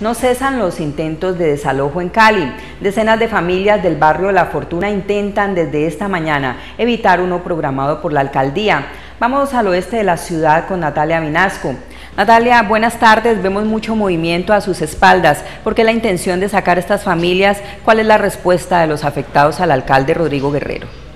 No cesan los intentos de desalojo en Cali. Decenas de familias del barrio La Fortuna intentan desde esta mañana evitar uno programado por la alcaldía. Vamos al oeste de la ciudad con Natalia Minasco. Natalia, buenas tardes. Vemos mucho movimiento a sus espaldas. ¿Por qué la intención de sacar a estas familias? ¿Cuál es la respuesta de los afectados al alcalde Rodrigo Guerrero?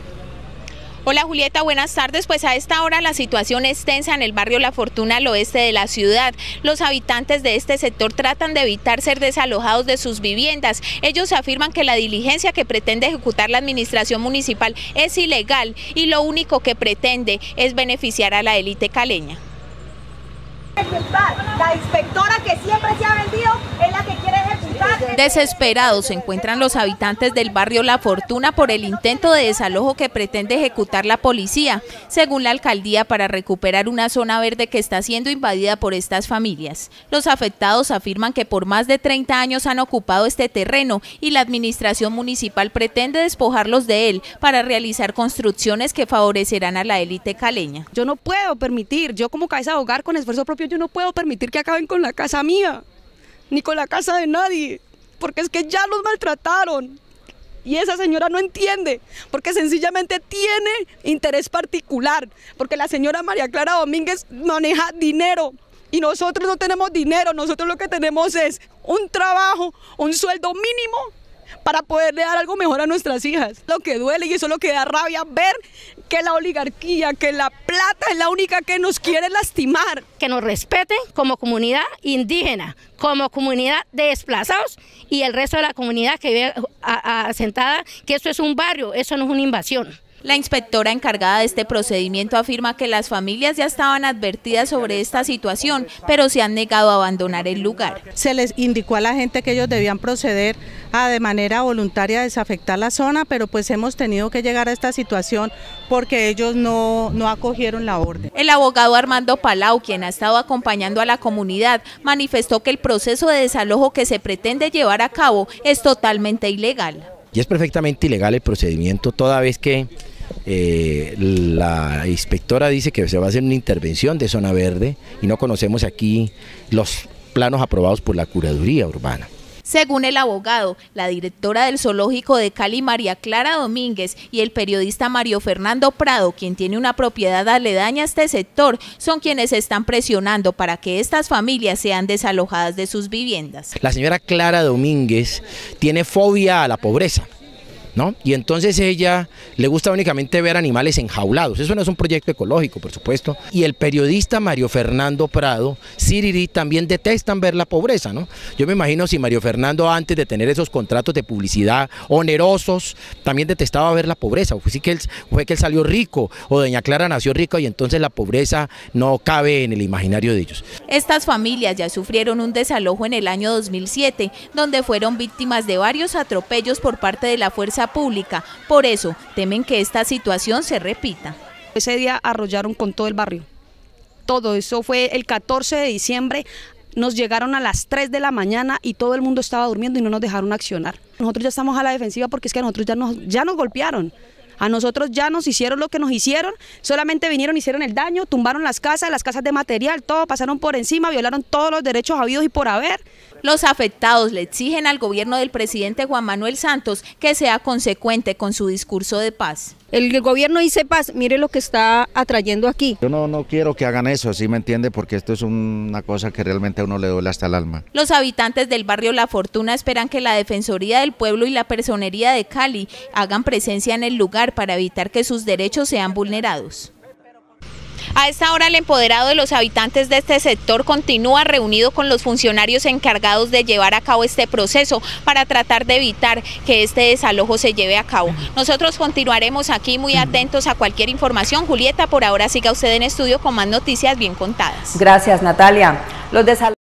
Hola Julieta, buenas tardes. Pues a esta hora la situación es tensa en el barrio La Fortuna al oeste de la ciudad. Los habitantes de este sector tratan de evitar ser desalojados de sus viviendas. Ellos afirman que la diligencia que pretende ejecutar la administración municipal es ilegal y lo único que pretende es beneficiar a la élite caleña. La inspectora que siempre se ha vendido es la. Desesperados se encuentran los habitantes del barrio La Fortuna por el intento de desalojo que pretende ejecutar la policía, según la alcaldía, para recuperar una zona verde que está siendo invadida por estas familias. Los afectados afirman que por más de 30 años han ocupado este terreno y la administración municipal pretende despojarlos de él para realizar construcciones que favorecerán a la élite caleña. Yo no puedo permitir, yo como cabeza de hogar con esfuerzo propio, yo no puedo permitir que acaben con la casa mía, ni con la casa de nadie, porque es que ya los maltrataron. Y esa señora no entiende, porque sencillamente tiene interés particular, porque la señora María Clara Domínguez maneja dinero y nosotros no tenemos dinero, nosotros lo que tenemos es un trabajo, un sueldo mínimo para poderle dar algo mejor a nuestras hijas. Lo que duele y eso es lo que da rabia ver que la oligarquía, que la plata es la única que nos quiere lastimar. Que nos respeten como comunidad indígena, como comunidad de desplazados y el resto de la comunidad que vive asentada, que esto es un barrio, eso no es una invasión. La inspectora encargada de este procedimiento afirma que las familias ya estaban advertidas sobre esta situación, pero se han negado a abandonar el lugar. Se les indicó a la gente que ellos debían proceder a de manera voluntaria desafectar la zona, pero pues hemos tenido que llegar a esta situación porque ellos no, no acogieron la orden. El abogado Armando Palau, quien ha estado acompañando a la comunidad, manifestó que el proceso de desalojo que se pretende llevar a cabo es totalmente ilegal. Y es perfectamente ilegal el procedimiento toda vez que eh, la inspectora dice que se va a hacer una intervención de zona verde y no conocemos aquí los planos aprobados por la curaduría urbana. Según el abogado, la directora del zoológico de Cali, María Clara Domínguez, y el periodista Mario Fernando Prado, quien tiene una propiedad aledaña a este sector, son quienes están presionando para que estas familias sean desalojadas de sus viviendas. La señora Clara Domínguez tiene fobia a la pobreza. ¿No? Y entonces ella le gusta únicamente ver animales enjaulados. Eso no es un proyecto ecológico, por supuesto. Y el periodista Mario Fernando Prado, Siriri, también detestan ver la pobreza, ¿no? Yo me imagino si Mario Fernando antes de tener esos contratos de publicidad onerosos, también detestaba ver la pobreza. Fue, que él, fue que él salió rico o doña Clara nació rica y entonces la pobreza no cabe en el imaginario de ellos. Estas familias ya sufrieron un desalojo en el año 2007, donde fueron víctimas de varios atropellos por parte de la Fuerza pública. Por eso temen que esta situación se repita. Ese día arrollaron con todo el barrio. Todo eso fue el 14 de diciembre. Nos llegaron a las 3 de la mañana y todo el mundo estaba durmiendo y no nos dejaron accionar. Nosotros ya estamos a la defensiva porque es que a nosotros ya nos, ya nos golpearon. A nosotros ya nos hicieron lo que nos hicieron, solamente vinieron, hicieron el daño, tumbaron las casas, las casas de material, todo, pasaron por encima, violaron todos los derechos habidos y por haber. Los afectados le exigen al gobierno del presidente Juan Manuel Santos que sea consecuente con su discurso de paz. El gobierno dice paz, mire lo que está atrayendo aquí. Yo no, no quiero que hagan eso, ¿sí me entiende? Porque esto es una cosa que realmente a uno le duele hasta el alma. Los habitantes del barrio La Fortuna esperan que la Defensoría del Pueblo y la Personería de Cali hagan presencia en el lugar para evitar que sus derechos sean vulnerados. A esta hora el empoderado de los habitantes de este sector continúa reunido con los funcionarios encargados de llevar a cabo este proceso para tratar de evitar que este desalojo se lleve a cabo. Nosotros continuaremos aquí muy atentos a cualquier información. Julieta, por ahora siga usted en estudio con más noticias bien contadas. Gracias, Natalia. Los